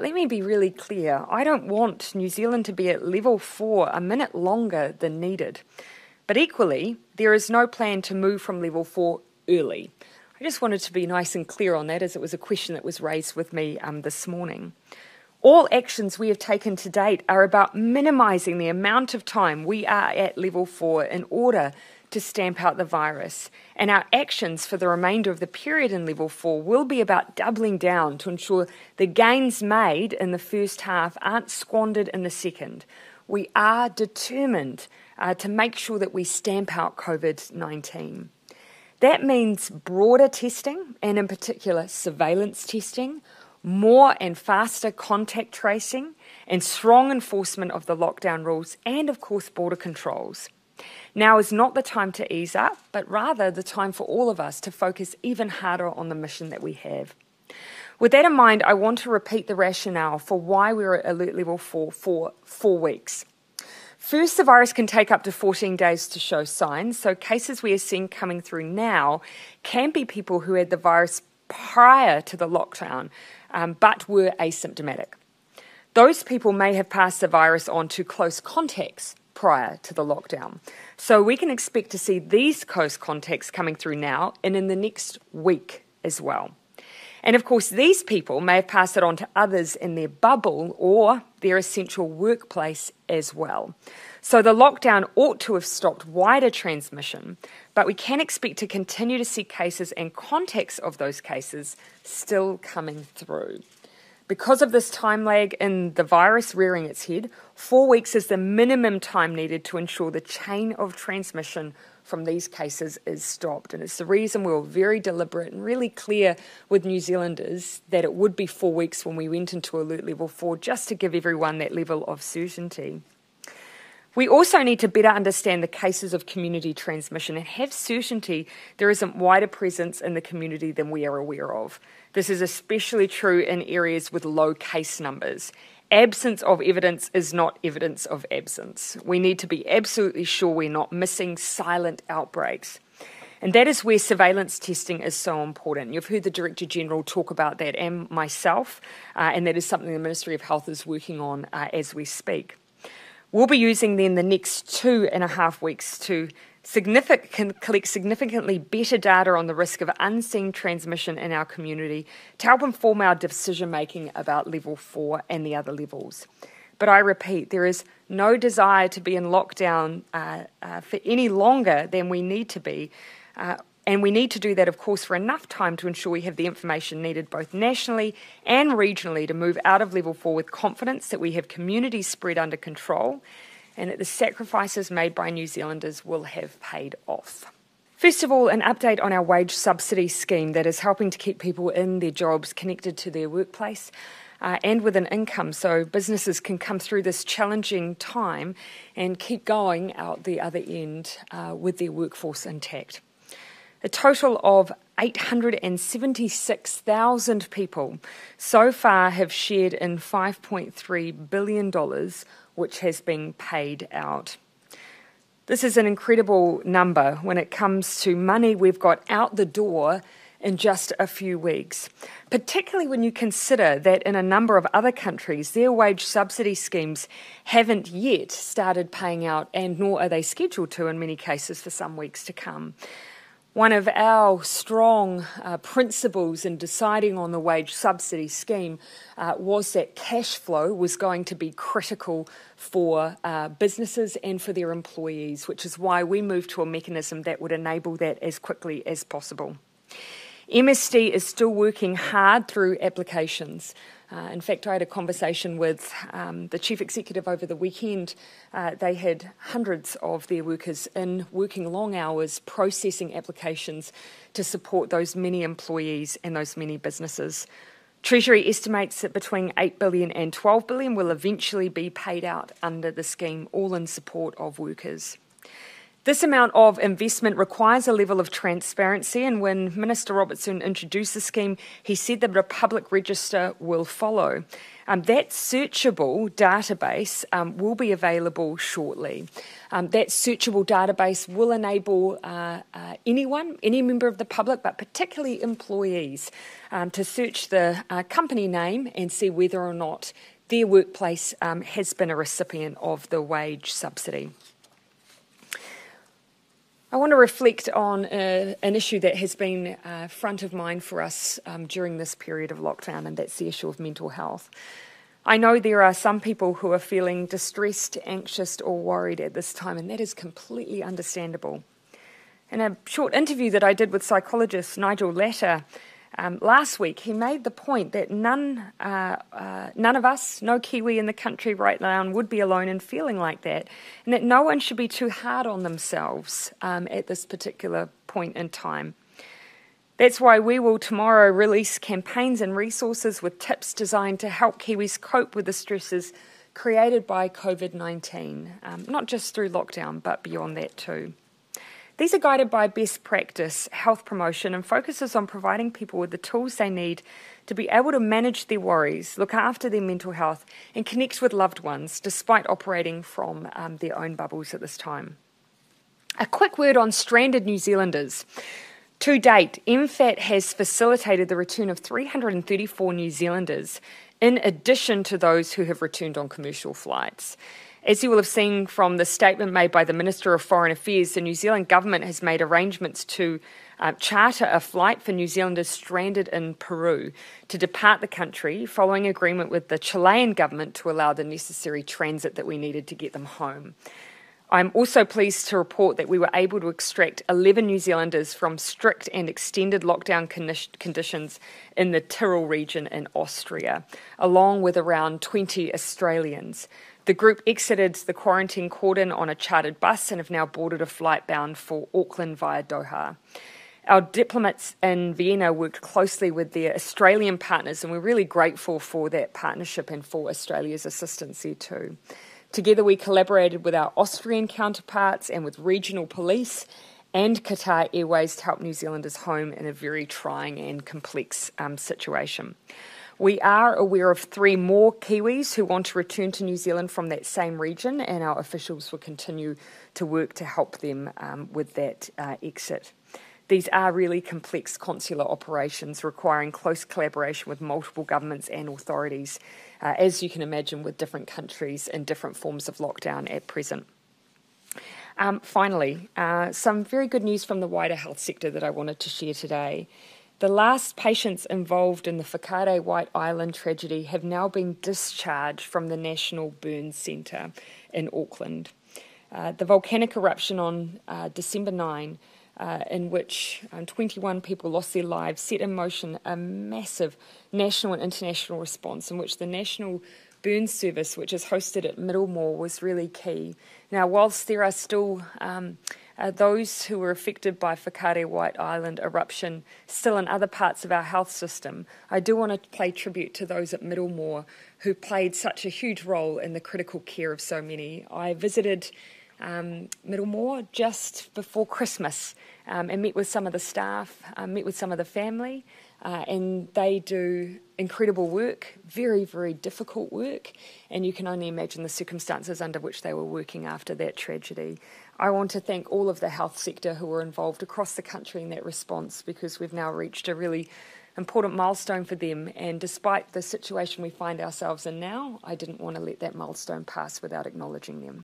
Let me be really clear. I don't want New Zealand to be at level four a minute longer than needed. But equally, there is no plan to move from level four early. I just wanted to be nice and clear on that as it was a question that was raised with me um, this morning. All actions we have taken to date are about minimising the amount of time we are at level four in order to stamp out the virus. And our actions for the remainder of the period in level four will be about doubling down to ensure the gains made in the first half aren't squandered in the second. We are determined uh, to make sure that we stamp out COVID 19. That means broader testing, and in particular, surveillance testing more and faster contact tracing, and strong enforcement of the lockdown rules, and of course, border controls. Now is not the time to ease up, but rather the time for all of us to focus even harder on the mission that we have. With that in mind, I want to repeat the rationale for why we're at alert level 4 for four weeks. First, the virus can take up to 14 days to show signs, so cases we are seeing coming through now can be people who had the virus prior to the lockdown, um, but were asymptomatic. Those people may have passed the virus on to close contacts prior to the lockdown. So we can expect to see these close contacts coming through now and in the next week as well. And of course, these people may have passed it on to others in their bubble or their essential workplace as well. So the lockdown ought to have stopped wider transmission, but we can expect to continue to see cases and contacts of those cases still coming through. Because of this time lag in the virus rearing its head, four weeks is the minimum time needed to ensure the chain of transmission from these cases is stopped. And it's the reason we were very deliberate and really clear with New Zealanders that it would be four weeks when we went into alert level four, just to give everyone that level of certainty. We also need to better understand the cases of community transmission and have certainty there isn't wider presence in the community than we are aware of. This is especially true in areas with low case numbers. Absence of evidence is not evidence of absence. We need to be absolutely sure we're not missing silent outbreaks. And that is where surveillance testing is so important. You've heard the Director General talk about that and myself, uh, and that is something the Ministry of Health is working on uh, as we speak. We'll be using then the next two and a half weeks to significant, collect significantly better data on the risk of unseen transmission in our community to help inform our decision making about level four and the other levels. But I repeat, there is no desire to be in lockdown uh, uh, for any longer than we need to be. Uh, and we need to do that, of course, for enough time to ensure we have the information needed both nationally and regionally to move out of level four with confidence that we have community spread under control and that the sacrifices made by New Zealanders will have paid off. First of all, an update on our wage subsidy scheme that is helping to keep people in their jobs connected to their workplace. Uh, and with an income, so businesses can come through this challenging time and keep going out the other end uh, with their workforce intact. A total of 876,000 people so far have shared in $5.3 billion, which has been paid out. This is an incredible number when it comes to money we've got out the door in just a few weeks, particularly when you consider that in a number of other countries, their wage subsidy schemes haven't yet started paying out, and nor are they scheduled to in many cases for some weeks to come. One of our strong uh, principles in deciding on the wage subsidy scheme uh, was that cash flow was going to be critical for uh, businesses and for their employees, which is why we moved to a mechanism that would enable that as quickly as possible. MSD is still working hard through applications. Uh, in fact, I had a conversation with um, the chief executive over the weekend. Uh, they had hundreds of their workers in working long hours processing applications to support those many employees and those many businesses. Treasury estimates that between 8 billion and 12 billion will eventually be paid out under the scheme, all in support of workers. This amount of investment requires a level of transparency, and when Minister Robertson introduced the scheme, he said that a public register will follow. Um, that searchable database um, will be available shortly. Um, that searchable database will enable uh, uh, anyone, any member of the public, but particularly employees, um, to search the uh, company name and see whether or not their workplace um, has been a recipient of the wage subsidy. I want to reflect on uh, an issue that has been uh, front of mind for us um, during this period of lockdown, and that's the issue of mental health. I know there are some people who are feeling distressed, anxious, or worried at this time, and that is completely understandable. In a short interview that I did with psychologist Nigel Latta, um, last week, he made the point that none, uh, uh, none of us, no Kiwi in the country right now, would be alone in feeling like that, and that no one should be too hard on themselves um, at this particular point in time. That's why we will tomorrow release campaigns and resources with tips designed to help Kiwis cope with the stresses created by COVID 19, um, not just through lockdown, but beyond that too. These are guided by best practice health promotion and focuses on providing people with the tools they need to be able to manage their worries, look after their mental health, and connect with loved ones despite operating from um, their own bubbles at this time. A quick word on stranded New Zealanders. To date, MFAT has facilitated the return of 334 New Zealanders, in addition to those who have returned on commercial flights. As you will have seen from the statement made by the Minister of Foreign Affairs, the New Zealand government has made arrangements to uh, charter a flight for New Zealanders stranded in Peru to depart the country following agreement with the Chilean government to allow the necessary transit that we needed to get them home. I'm also pleased to report that we were able to extract 11 New Zealanders from strict and extended lockdown conditions in the Tyrol region in Austria, along with around 20 Australians. The group exited the quarantine cordon on a chartered bus and have now boarded a flight bound for Auckland via Doha. Our diplomats in Vienna worked closely with their Australian partners, and we're really grateful for that partnership and for Australia's assistance here too. Together, we collaborated with our Austrian counterparts and with regional police and Qatar Airways to help New Zealanders home in a very trying and complex um, situation. We are aware of three more Kiwis who want to return to New Zealand from that same region, and our officials will continue to work to help them um, with that uh, exit. These are really complex consular operations requiring close collaboration with multiple governments and authorities, uh, as you can imagine, with different countries in different forms of lockdown at present. Um, finally, uh, some very good news from the wider health sector that I wanted to share today. The last patients involved in the Whakaari White Island tragedy have now been discharged from the National Burn Centre in Auckland. Uh, the volcanic eruption on uh, December 9, uh, in which um, 21 people lost their lives, set in motion a massive national and international response in which the National Burn Service, which is hosted at Middlemore, was really key. Now, whilst there are still um, uh, those who were affected by Whakaari White Island eruption still in other parts of our health system, I do want to pay tribute to those at Middlemore who played such a huge role in the critical care of so many. I visited um, Middlemore just before Christmas um, and met with some of the staff, um, met with some of the family, uh, and they do incredible work, very, very difficult work, and you can only imagine the circumstances under which they were working after that tragedy. I want to thank all of the health sector who were involved across the country in that response because we've now reached a really important milestone for them. And despite the situation we find ourselves in now, I didn't want to let that milestone pass without acknowledging them.